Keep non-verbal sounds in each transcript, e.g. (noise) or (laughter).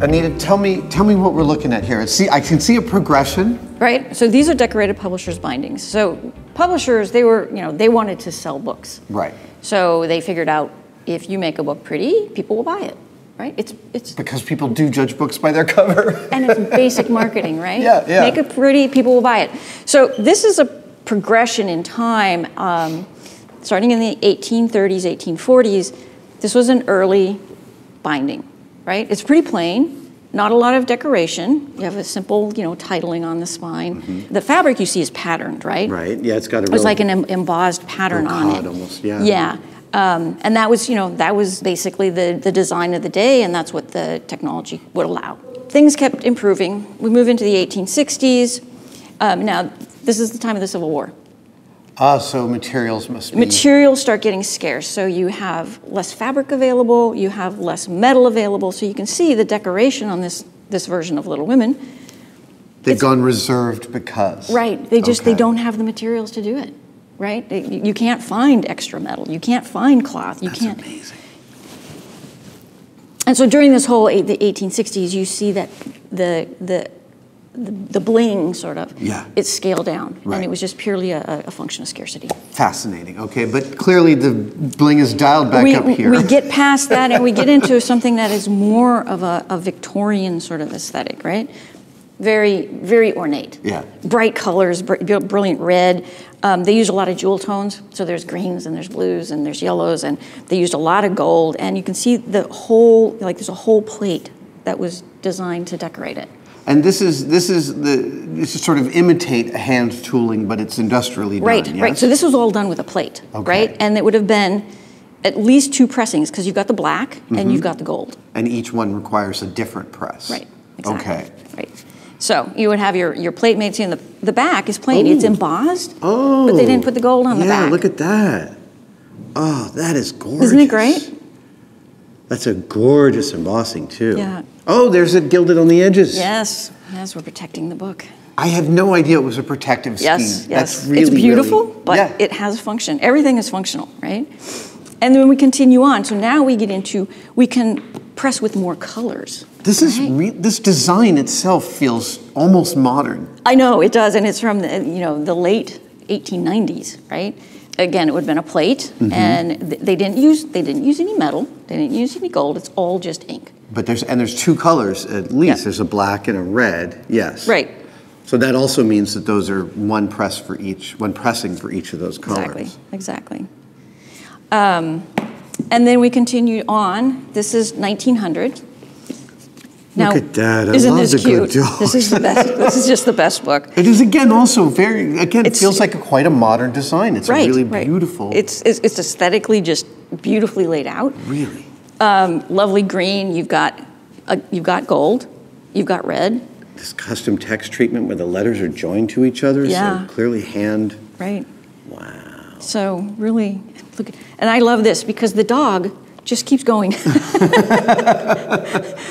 Anita, tell me, tell me what we're looking at here. See, I can see a progression. Right. So these are decorated publishers bindings. So publishers, they were, you know, they wanted to sell books. Right. So they figured out if you make a book pretty, people will buy it. Right. It's it's Because people do judge books by their (laughs) cover. and it's basic marketing, (laughs) right? Yeah, yeah. Make it pretty, people will buy it. So this is a progression in time, um, starting in the 1830s, 1840s. This was an early binding, right? It's pretty plain, not a lot of decoration. You have a simple, you know, titling on the spine. The fabric you see is patterned, right? Right. Yeah, it's got a. It was real- like an em- embossed pattern on it. almost, yeah. Yeah. Um, and that was, you know, that was basically the, the design of the day, and that's what the technology would allow. Things kept improving. We move into the 1860s. Um, now, this is the time of the Civil War. Ah, so materials must be. Materials start getting scarce, so you have less fabric available, you have less metal available, so you can see the decoration on this, this version of Little Women. They've it's- gone reserved because. Right. They just they don't have the materials to do it. Right. They- You you can't find extra metal. You can't find cloth. You That's can't. amazing. And so during this whole eight, the 1860s, you see that the the the, the bling sort of Yeah. it's scaled down, Right. and it was just purely a, a function of scarcity. Fascinating. Okay, but clearly the bling is dialed back we, up here. we get (laughs) past that and we get into something that is more of a, a Victorian sort of aesthetic, right? Very, very ornate. Yeah. Bright colors, br- brilliant red. Um, they use a lot of jewel tones, so there's greens and there's blues and there's yellows, and they used a lot of gold. And you can see the whole, like there's a whole plate that was designed to decorate it. And this is this is the this is sort of imitate hand tooling, but it's industrially Right, done. right. yes? So this was all done with a plate, Okay. right? And it would have been at least two pressings because you've got the black Mm-hmm. and you've got the gold. and each one requires a different press. Right. Exactly. Okay. Right. So you would have your, your plate made. See, and the, the back is plain. It's Oh. embossed. Oh. But they didn't put the gold on the back. yeah, look at that. Oh, that is gorgeous. Isn't it great? That's a gorgeous embossing too. Yeah. Oh, there's it gilded on the edges. Yes. Yes, we're protecting the book. I had no idea it was a protective Yes, scheme. yes. That's really it's beautiful, really- but yeah. it has function. Everything is functional, right? And then we continue on. So now we get into we can press with more colors. This is right? this design itself feels almost modern. I know it does, and it's from the you know the late 1890s, right? Again, it would have been a plate, Mm-hmm. and th- they didn't use they didn't use any metal, they didn't use any gold. It's all just ink. But there's and there's two colors at least. Yeah. There's a black and a red. Yes. Right. So that also means that those are one press for each, one pressing for each of those colors. Exactly. Exactly. Um, and then we continue on. This is 1900. Now, at that. I isn't love this the good cute? This is the best. this is just the best book. It is again also very again it feels like a, quite a modern design. It's right. really right. beautiful. It's, it's it's aesthetically just beautifully laid out. really. Um, lovely green. You've got uh, you've got gold. You've got red. This custom text treatment where the letters are joined to each other. Yeah. So clearly hand. Right. Wow. So really, look. And I love this because the dog just keeps going (laughs)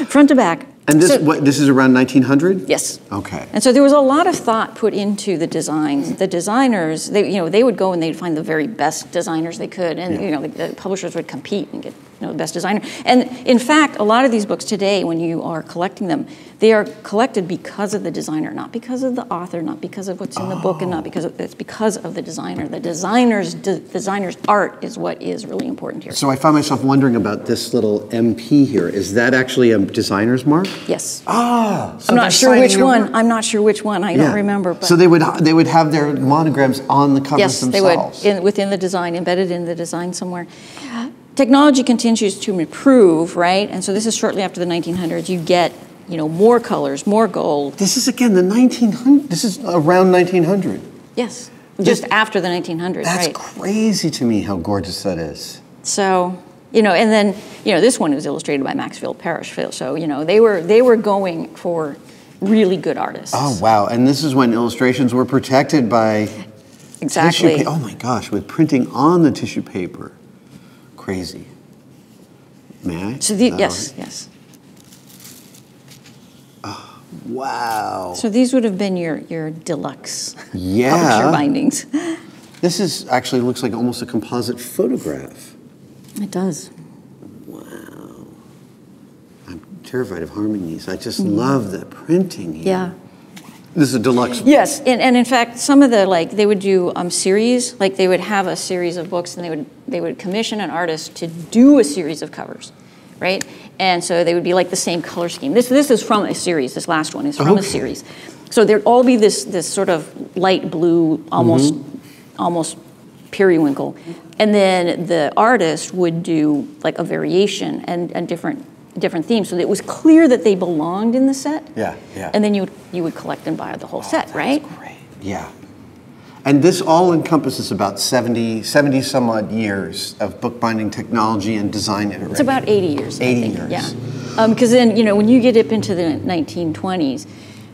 front to back. And this So- what this is around 1900. Yes. Okay. And so there was a lot of thought put into the designs. The designers, they, you know, they would go and they'd find the very best designers they could, and you know, the, the publishers would compete and get you know the best designer. And in fact, a lot of these books today, when you are collecting them, they are collected because of the designer, not because of the author, not because of what's in the book, and not because of, it's because of the designer. The designer's de, designer's art is what is really important here. So I found myself wondering about this little MP here. Is that actually a designer's mark? Yes. Ah. so I'm not sure which one. I'm not sure which one. I Yeah. don't remember. But So they would they would have their monograms on the covers Yes, they would, in, within the design, embedded in the design somewhere. Technology continues to improve, right? And so this is shortly after the 1900s. You get, you know, more colors, more gold. This is again the 1900. This is around 1900. Yes, just after the 1900s, That's right? crazy to me how gorgeous that is. So, you know, and then, you know, this one was illustrated by Maxfield Parrish. So, you know, they were they were going for really good artists. Oh wow! And this is when illustrations were protected by exactly. tissue. Pa- oh my gosh! With printing on the tissue paper, crazy. May I? So the, that yes, yes. right? Wow. So these would have been your your deluxe Yeah. bindings. This is actually looks like almost a composite photograph. It does. Wow. I'm terrified of harming these. I just love the printing here. Yeah. This is a deluxe. Yes, and, and in fact, some of the like they would do um, series, like they would have a series of books, and they would they would commission an artist to do a series of covers, right? And so they would be like the same color scheme. This this is from a series. This last one is from Okay. a series. So there'd all be this this sort of light blue, almost mm-hmm. almost periwinkle, and then the artist would do like a variation and, and different different themes. So that it was clear that they belonged in the set. Yeah, yeah. And then you would, you would collect and buy the whole oh, set, right? That's great. Yeah. And this all encompasses about 70, 70 some odd years of bookbinding technology and design iteration. It's about 80 years. I 80 think, years. Yeah. Because then, you know, when you get up into the 1920s,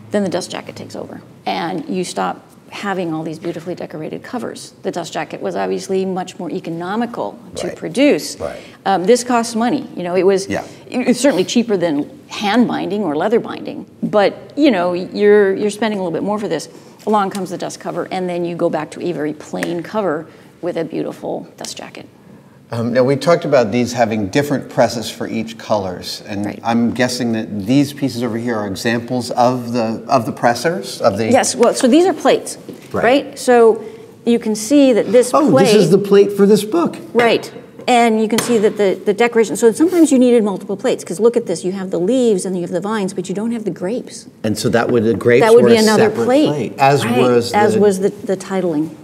then the dust jacket takes over and you stop having all these beautifully decorated covers. The dust jacket was obviously much more economical to Right. produce. Right. Um, this costs money. You know, it was Yeah. it was certainly cheaper than hand binding or leather binding, but you know, you're you're spending a little bit more for this. Along comes the dust cover, and then you go back to a very plain cover with a beautiful dust jacket. Um, now, we talked about these having different presses for each colors, and Right. I'm guessing that these pieces over here are examples of the of the pressers of the. Yes, well, so these are plates, Right. right? So you can see that this Oh, plate, this is the plate for this book. right, and you can see that the, the decoration, so sometimes you needed multiple plates, because look at this, you have the leaves and you have the vines, but you don't have the grapes. And so that would the grapes That would be another separate plate. as Right, was the, As was the, the titling.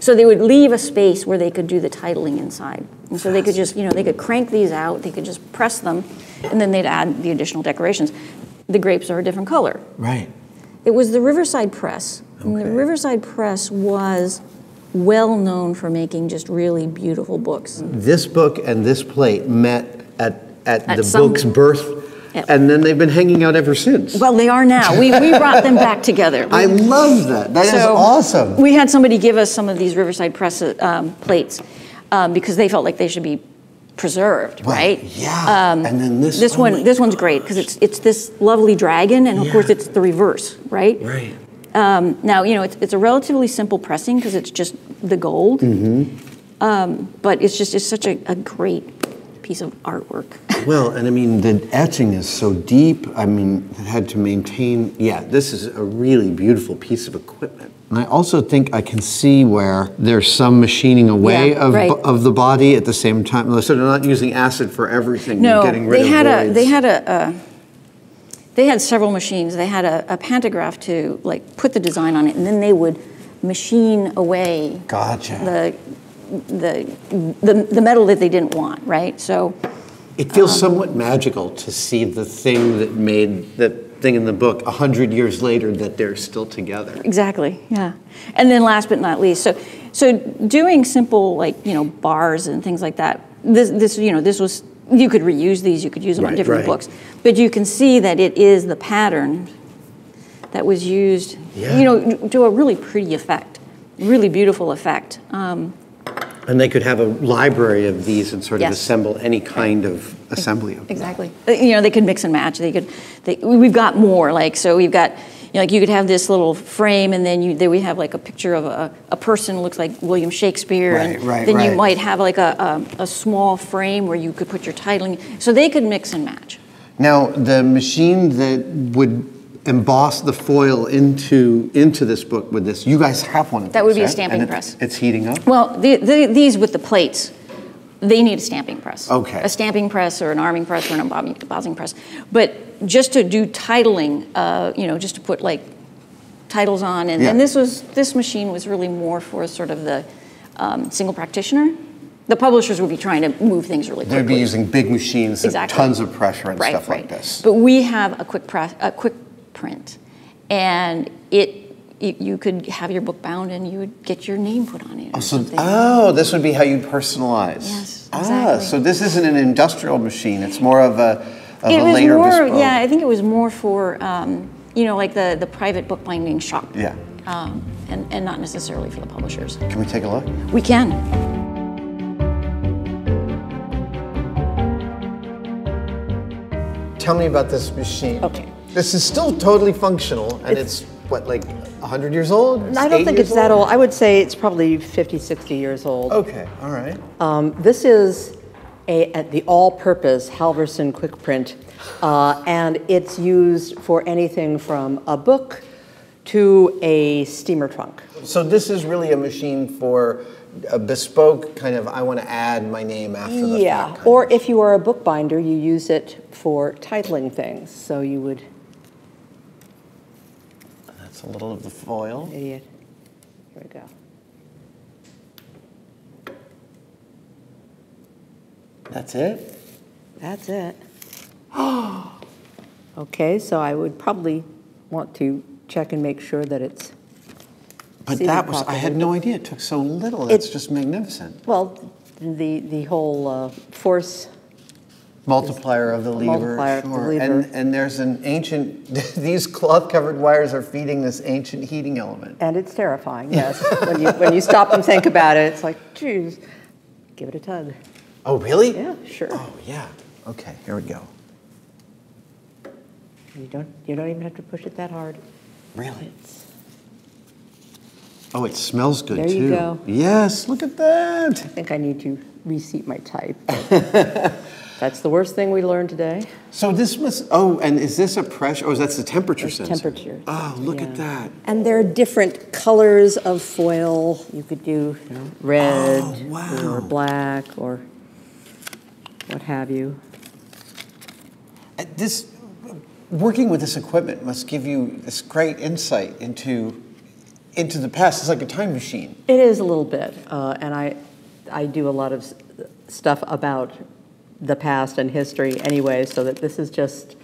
So they would leave a space where they could do the titling inside. And so they could just, you know, they could crank these out, they could just press them, and then they'd add the additional decorations. The grapes are a different color. right. It was the Riverside Press. And the Riverside Press was well known for making just really beautiful books. This book and this plate met at at, At the some- book's birth, Yep. and then they've been hanging out ever since. Well, they are now. We, we brought them back (laughs) together. I love that. That is So, awesome. We had somebody give us some of these Riverside Press um, plates um, because they felt like they should be preserved, Well, right? yeah. And then this- This oh one, this one's great because it's it's this lovely dragon, and of course it's the reverse, right? right. Um, now you know it's, it's a relatively simple pressing because it's just the gold, Mm-hmm. um, but it's just it's such a, a great piece of artwork. (laughs) Well, and I mean, the etching is so deep. I mean, it had to maintain. Yeah, this is a really beautiful piece of equipment. And I also think I can see where there's some machining away Yeah, of, right. of the body at the same time. So they're not using acid for everything. No, getting rid they of had a they had a, a they had several machines. They had a, a pantograph to like put the design on it, and then they would machine away Gotcha. the the the, the metal that they didn't want. Right. So It feels Um, somewhat magical to see the thing that made the thing in the book a hundred years later that they're still together. exactly, yeah. And then last but not least, so so doing simple like you know bars and things like that. This this you know this was you could reuse these. You could use them on different right. books, but you can see that it is the pattern that was used, Yeah. you know, to a really pretty effect, really beautiful effect. Um, And they could have a library of these and sort of Yes. assemble any kind of assembly exactly. Uh, You know, they could mix and match. They could. They, we've got more. Like so, we've got. You know, like you could have this little frame, and then you we have like a picture of a, a person looks like William Shakespeare, Right, and right, then you might have like a, a, a small frame where you could put your titling. So they could mix and match. Now, the machine that would emboss the foil into into this book with this, you guys have one of That would these, be a stamping press. It's heating up? Well, the, the, these with the plates, they need a stamping press. Okay. A stamping press or an arming press or an embossing press. But just to do titling, uh, you know, just to put like titles on, and, Yeah. and this was this machine was really more for sort of the um, single practitioner. The publishers would be trying to move things really quickly. They'd be using big machines, Exactly. tons of pressure and right, stuff right. like this. But we have a quick press, a quick print, and it you, could have your book bound and you would get your name put on it or So, something. oh, this would be how you personalize. Yes, Ah, so this isn't an industrial machine. It's more of a, of it a was later more, bespoke. yeah. I think it was more for, um, you know, like the the private bookbinding shop. Yeah. Um, and and not necessarily for the publishers. Can we take a look? We can. Tell me about this machine. Okay. This is still totally functional, and it's, what, like 100 years old? I don't think years it's that old. I would say it's probably 50, 60 years old. Okay, all right. Um, this is a, at the all-purpose Halverson Quick Print, uh, and it's used for anything from a book to a steamer trunk. So this is really a machine for a bespoke kind of, I want to add my name after the Yeah, fact. or if you are a bookbinder, you use it for titling things. So you would, That's a little of the foil. idiot, here we go. That's it? That's it. (gasps) Okay, so I would probably want to check and make sure that it's, But that was, I had no idea it took so little. That's It- just magnificent. well, the, the whole uh, force, Multiplier of the lever. Multiplier the lever. And, and there's an ancient, (laughs) these cloth-covered wires are feeding this ancient heating element. and it's terrifying, yes. When you, when you stop and think about it, it's like, geez, give it a tug. Oh, really? Yeah, sure. Oh, yeah. Okay, here we go. You don't, you don't even have to push it that hard. Really? It's, Oh, it smells good There too. you go. Yes, look at that. I think I need to reseat my type. (laughs) That's the worst thing we learned today. So this must, oh, and is this a pressure, oh, that's the temperature It's sensor? temperature. Oh, look at that. And there are different colors of foil. You could do you know, red Oh, wow. or black or what have you. This, working with this equipment must give you this great insight into, into the past. It's like a time machine. It is a little bit, uh, and I, I do a lot of stuff about the past and history anyway, so that this is just,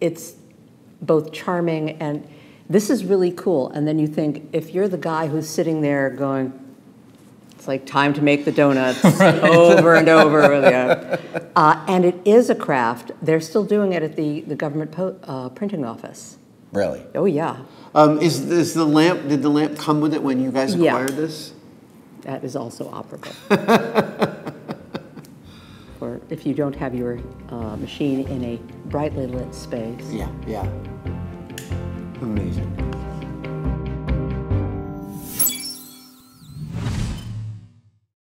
it's both charming and this is really cool. And then you think, if you're the guy who's sitting there going, it's like time to make the donuts (laughs) over and over again. (laughs) Uh, and it is a craft. They're still doing it at the, the government po- uh, printing office. Really? Oh, yeah. Um, is, is the lamp, did the lamp come with it when you guys Yeah. acquired this? That is also operable. (laughs) or if you don't have your uh, machine in a brightly lit space. Yeah, yeah. Amazing.